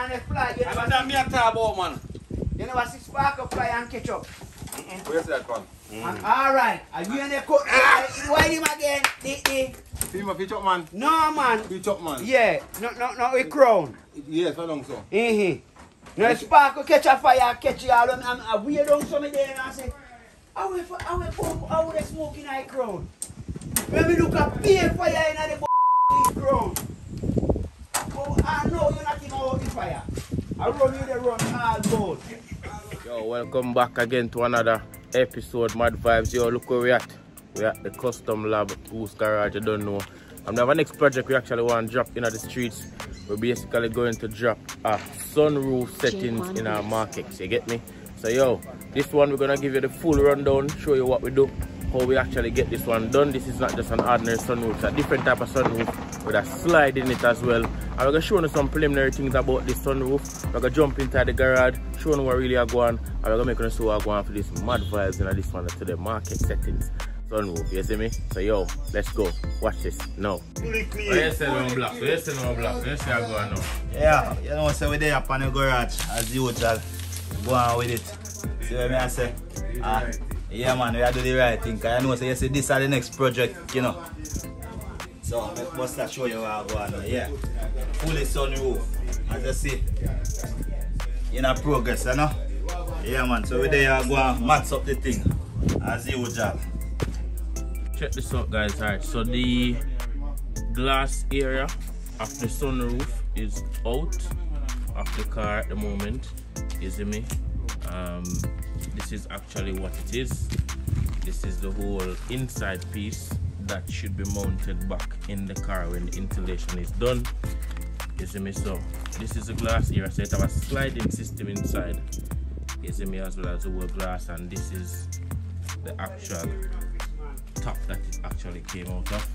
on the fly. You I'm never, not me a talk about, man. you never see sparkle fly and catch up. Where's that one? Mm. And, all right. Are you in the cook? Why him again? The, the, See my pitch up man. no, man. Pitch up man. Yeah. No, no, no, we crown. Yes, how long so? Mm-hmm. No sparkle catch a fire, catch it all. And, and, and we don't some there and I say, how we, how we, how we smoke in our crown? When we look at pale fire in the b- crown. Oh, I know you're not even out the fire. I run you the Yo, welcome back again to another episode, Mad Vibes. Yo, look where we at. We at the Custom Lab Goose Garage, I don't know. And we have a next project we actually want to drop in the streets. We're basically going to drop a sunroof settings in our markets, you get me? So yo, this one we're gonna give you the full rundown, show you what we do, how we actually get this one done. This is not just an ordinary sunroof, it's a different type of sunroof with a slide in it as well. And we're gonna show you some preliminary things about this sunroof. We're gonna jump inside the garage, show you what really are going, and we're gonna make you see what are going for this mad vibes and this one to the market settings. Sunroof, you see me? So yo, let's go. Watch this now. Where you say no black? Where you say no black? Where you say go on now? Yeah, you know, so we there up on the garage as usual. Go on with it. See what I say? Ah, yeah, man, we are doing the right thing. Cause I know, so you see, this is the next project, you know. So, bust that show you go on. Yeah, fully sunroof, as you see. In a progress, you know. Yeah, man, so we there go and match up the thing as usual. check this out guys alright so the glass area of the sunroof is out of the car at the moment you see me um, this is actually what it is. This is the whole inside piece that should be mounted back in the car when the installation is done. You see me? So this is a glass area so it have a sliding system inside. You see me? As well as the whole glass. And this is the actual top that it actually came out of.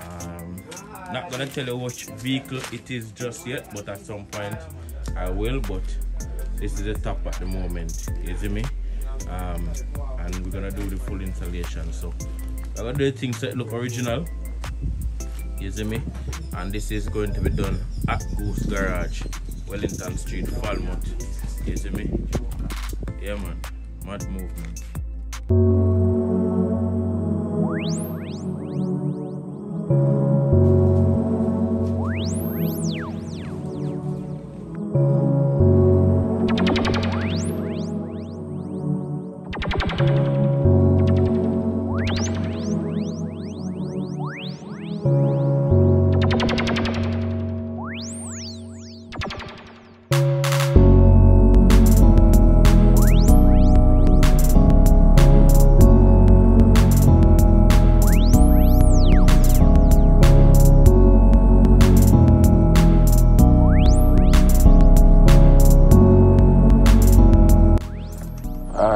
Um, not gonna tell you which vehicle it is just yet, but at some point I will. But this is the top at the moment, you see me? Um, and we're gonna do the full installation. So I'm gonna do things that look original, you see me? And this is going to be done at Goose Garage, Wellington Street, Falmouth. You see me? Yeah, man. Mad movement.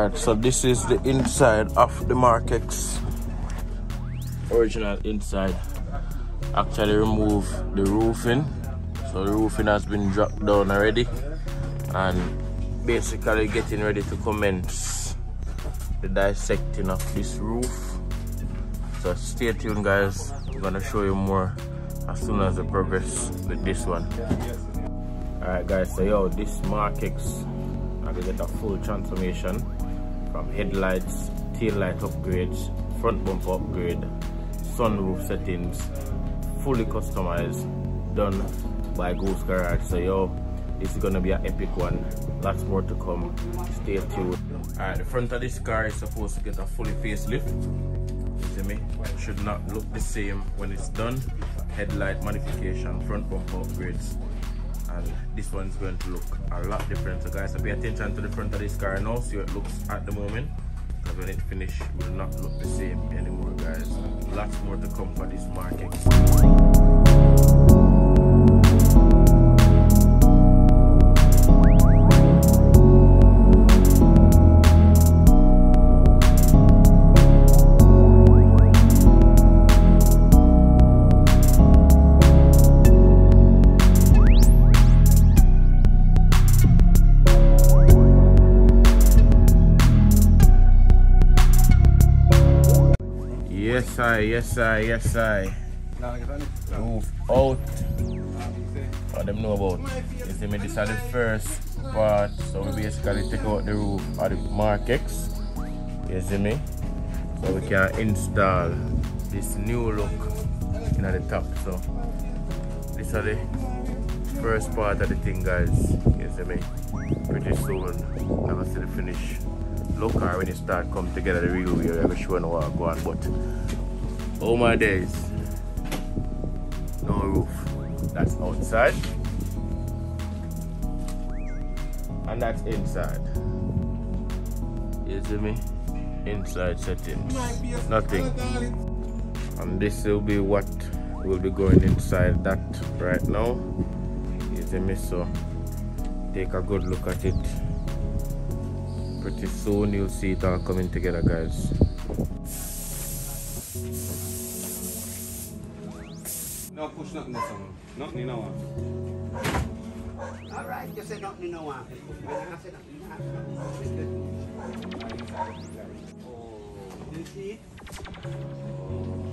Alright, so this is the inside of the Mark X. Original inside. Actually remove the roofing. So the roofing has been dropped down already. And basically getting ready to commence the dissecting of this roof. So stay tuned guys. I'm gonna show you more as soon as I progress with this one. Alright guys, so yo, this Mark X I can get a full transformation headlights, tail light upgrades, front bumper upgrade, sunroof settings, fully customized, done by Goose Garage. So yo, this is gonna be an epic one. Lots more to come. Stay tuned. Alright, the front of this car is supposed to get a fully facelift. See me? Should not look the same when it's done. Headlight modification, front bumper upgrades and this one's going to look a lot different. So guys so pay attention to the front of this car now see how it looks at the moment. Because when it finish will not look the same anymore guys. Lots more to come for this Mark X i yes i yes i roof out what them know about. You see me, this is the first part. So we basically take out the roof of the Mark X. You see me? So we can install this new look in at the top. So this is the first part of the thing guys. You see me? Pretty soon gonna see the finish look or when it start come together the real way, I'm sure no what go on but oh my days. No roof. That's outside. And that's inside. You see me? Inside settings. Nothing. And this will be what will be going inside that right now. You see me? So take a good look at it. Pretty soon you'll see it all coming together guys No push nothing this one. Nothing, you know what? Alright, you say nothing, you know what? When I say nothing, you have to. You see it?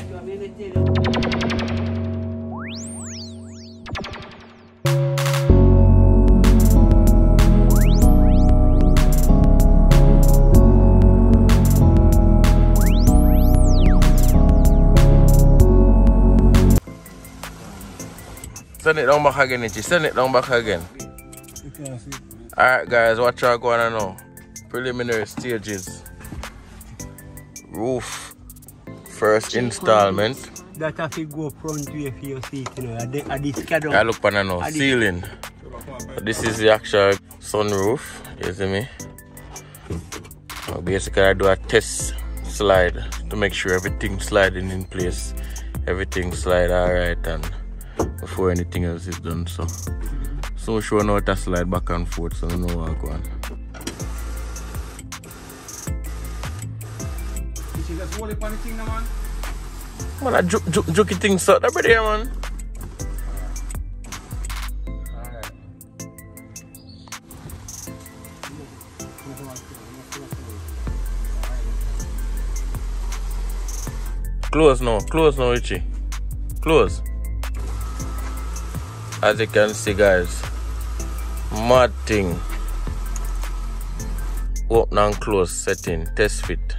You want me Send it down back again, Ichi. Send it down back again. Alright guys, what y'all going to know? Preliminary stages. Roof. First installment. That have to go front way for your seat, you know. At the, at the schedule. I look on now. Ceiling. This is the actual sunroof. You see me? So basically I do a test slide to make sure everything sliding in place. Everything slide alright and before anything else is done. So so sure now to slide back and forth so I know what go on. You see, just hold it on the thing now, man. Man, I juke juke jukey things out over there man. Close now, close now, Richie. Close. As you can see, guys, mad thing. Open and close setting, test fit,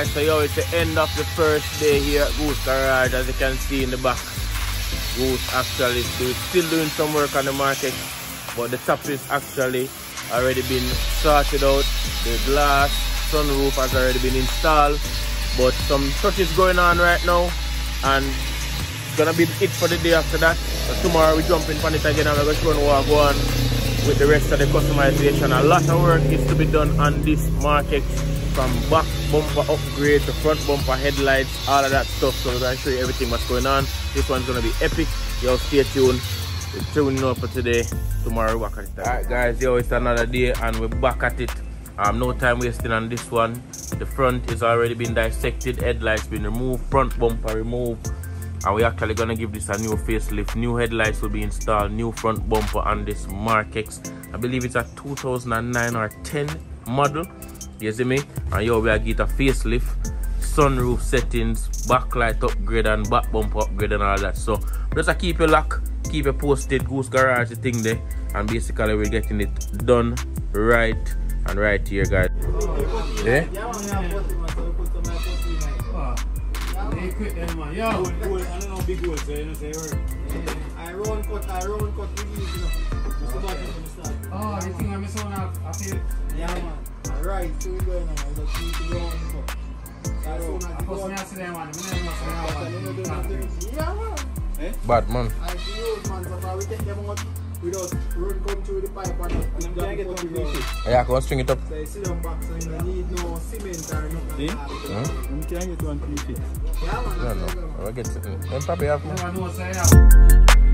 Alright so yo, it's the end of the first day here at Goose Garage as you can see in the back. Goose actually still doing some work on the Mark X, but the top is actually already been sorted out. The glass sunroof has already been installed, but some touch is going on right now and it's gonna be it for the day after that. So tomorrow we jump in on it again and we're gonna show on with the rest of the customization. A lot of work is to be done on this Mark X from back bumper upgrade the front bumper headlights, all of that stuff. So we're gonna show you everything what's going on. This one's gonna be epic. Yo, stay tuned. We're tuning up for today. Tomorrow we're back at it. Alright guys, yo, it's another day and we're back at it. Um, no time wasting on this one. The front is already been dissected, headlights been removed, front bumper removed. And we're actually gonna give this a new facelift. New headlights will be installed, new front bumper on this Mark X. I believe it's a 2009 or 10 model. You see me? And yo, we are get a facelift, sunroof settings, backlight upgrade and back bumper upgrade and all that. So just a keep it lock, keep it posted, Goose Garage the thing there. And basically we're getting it done right and right here guys. Yeah? I run cut, I run cut with you, you know. Just about to start. Oh, the thing I'm missing out, I feel. Yeah, man. Alright, so we going now. We just need to go on cut. So as soon as I you post go me on, out today, man. Me never must and then you do know nothing. Yeah, man. Bad man. I see you, man. So far we take them out without run come through the pipe and and them can't get on the road. Yeah, come on, string it up. So you sit down back, so you need no cement or nothing. See? like that. You can't get one three feet. Yeah, man. No, that's no. it, man. I'll get it. Then probably have No one knows, say, yeah.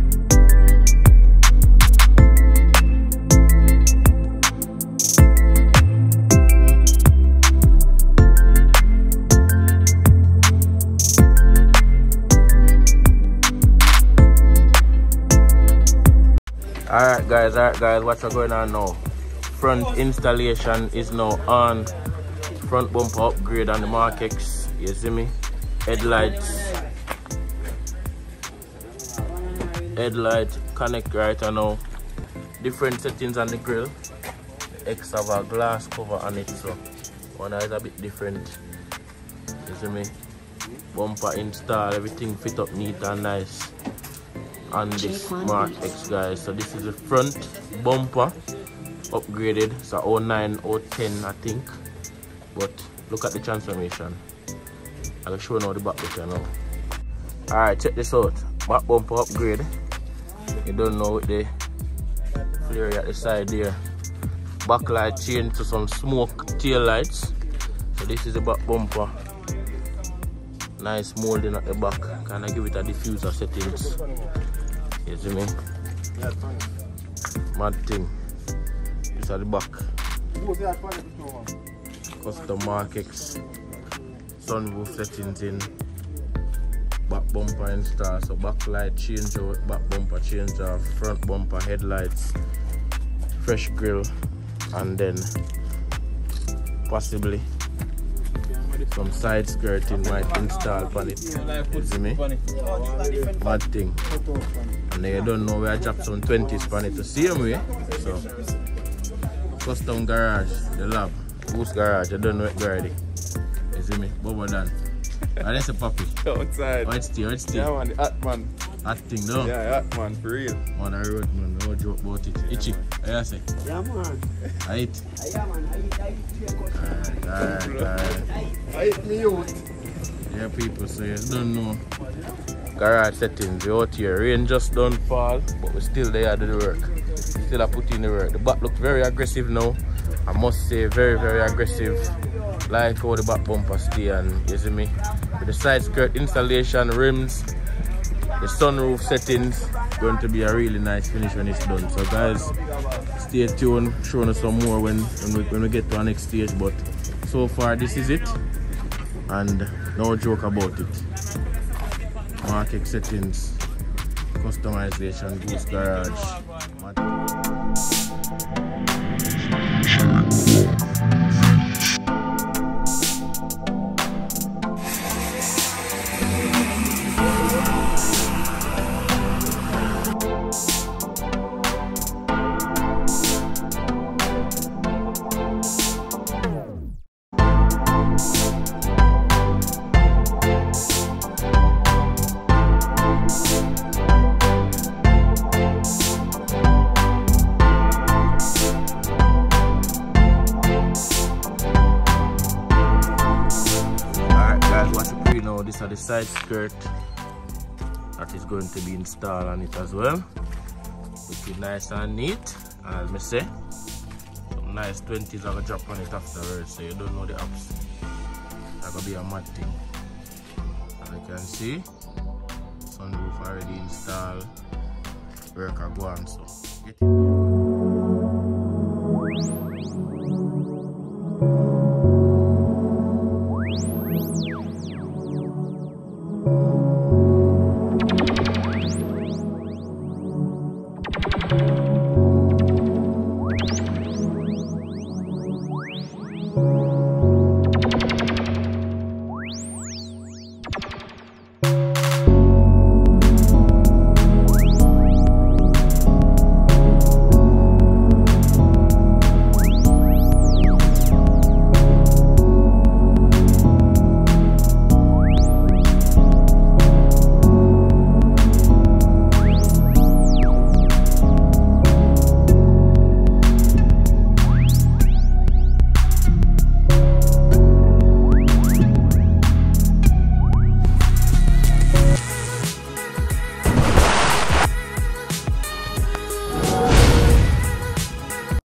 Alright guys, alright guys, what's going on now? Front installation is now on. Front bumper upgrade on the Mark X. You see me? Headlights. Headlight connect right now. Different settings on the grill. X have a glass cover on it, so one is a bit different. You see me? Bumper install, everything fit up neat and nice on this Mark X guys. So this is the front bumper upgraded. It's a 09, 010 I think. But look at the transformation. I'll show you now the back picture now. Alright, check this out. Back bumper upgrade. You don't know with the flare at the side there. Backlight change to some smoke tail lights. So this is the back bumper. Nice molding at the back. Can I give it a diffuser settings? You see me? Yeah, Mad thing. This at the back. Custom Mark X. Sunroof settings in. Back bumper install. So backlight change out, back bumper change off, front bumper headlights, fresh grill, and then possibly some side skirting might install on it. You see me? Mad thing. And then you don't know where I drop some 20s on it the same way. So custom garage, the lab, Goose Garage, I don't know it already. You see me? Bubble done. And ah, that's a puppy. Outside. Oh, it's still, it's Yeah, man, the hot man. That thing, no? Yeah, hot man, for real. On the road, man. No joke about it. Itchy. Yeah, say. Yeah, man. I eat. Yeah, man. I eat, I eat three quarters. Alright, alright. I hit me out. Yeah, people, so you don't know. Garage settings, we out here. Rain just don't fall, but we still there do the work. Still I put in the work. The back look very aggressive now. I must say, very, very aggressive. Like how the back bumper stay and you see me. With the side skirt installation, rims, the sunroof settings, going to be a really nice finish when it's done. So guys, stay tuned, showing us some more when, when, we, when we get to our next stage. But so far, this is it and no joke about it. Market settings, customization, Goose Garage. That is going to be installed on it as well. Looking nice and neat, as me say. Some nice 20s are gonna drop on it afterwards, so you don't know the apps. That's gonna be a mad thing. As you can see, sunroof already installed. Work are going so.